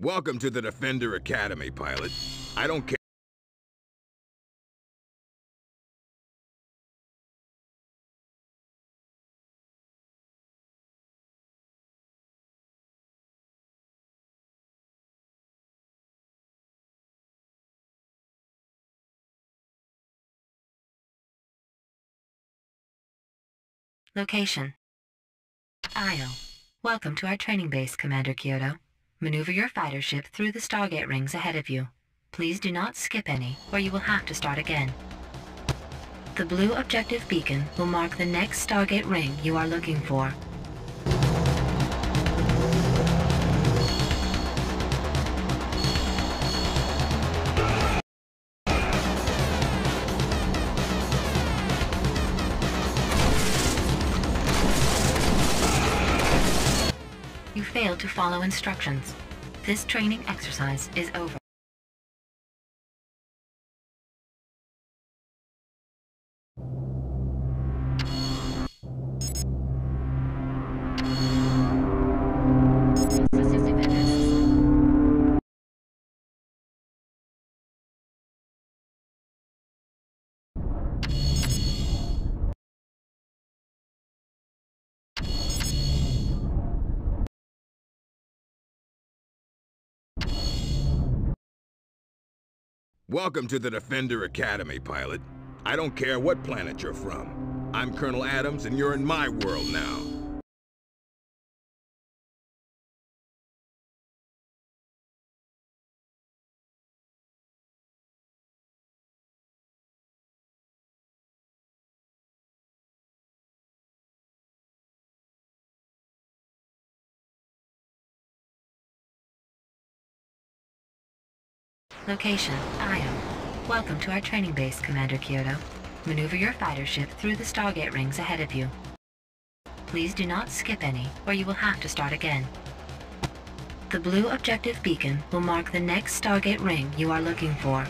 Welcome to the Defender Academy, pilot. I don't care. Location. Io. Welcome to our training base, Commander Kyoto. Maneuver your fighter ship through the Stargate rings ahead of you. Please do not skip any, or you will have to start again. The blue objective beacon will mark the next Stargate ring you are looking for. Failed to follow instructions. This training exercise is over. Welcome to the Defender Academy, pilot. I don't care what planet you're from. I'm Colonel Adams, and you're in my world now. Location, Io. Welcome to our training base, Commander Kyoto. Maneuver your fighter ship through the Stargate rings ahead of you. Please do not skip any, or you will have to start again. The blue objective beacon will mark the next Stargate ring you are looking for.